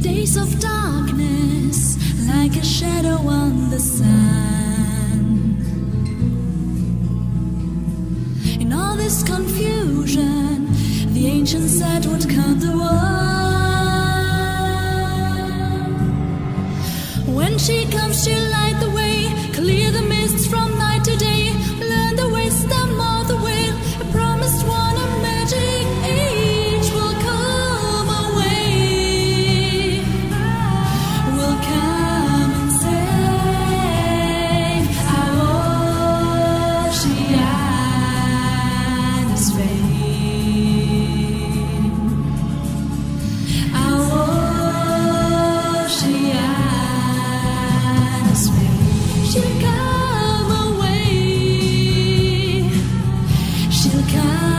Days of darkness, like a shadow on the sun. In all this confusion, the ancient said would come the one. When she comes, she'll light the way, clear the come.